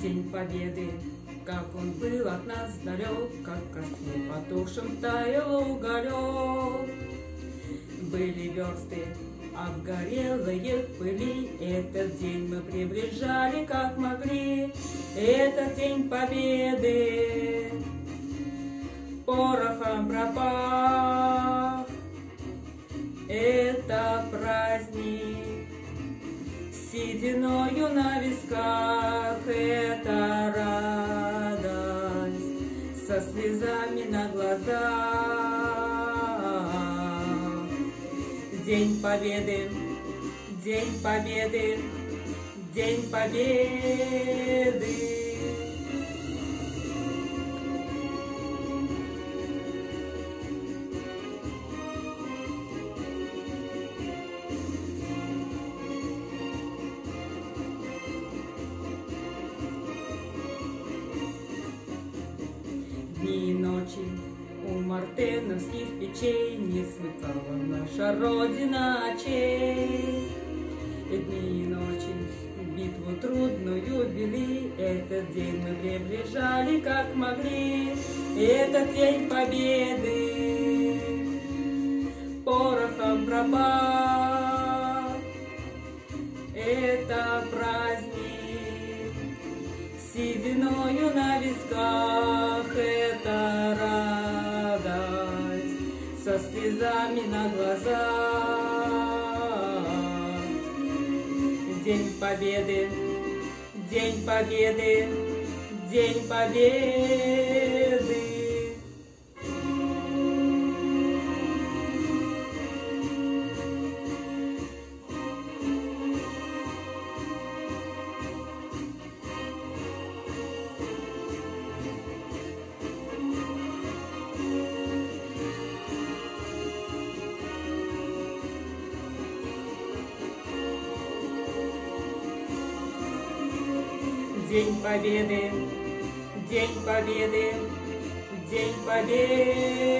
День Победы, как он был от нас далек, Как костре потухшим таял уголек. Были версты обгорелые в пыли, Этот день мы приближали, как могли, Этот день Победы. Порохом пропах, это праздник, Сединою на висках, слезами на глазах. День Победы, День Победы, День Победы. Дни ночи у мартеновских печей Не смыкала наша Родина очей. Дни и ночи битву трудную вели, Этот день мы приближали, как могли, Этот день победы порохом пропах. Это праздник сединою на висках, со слезами на глазах. День Победы, День Победы, День Победы. День Победы, День Победы, День Победы.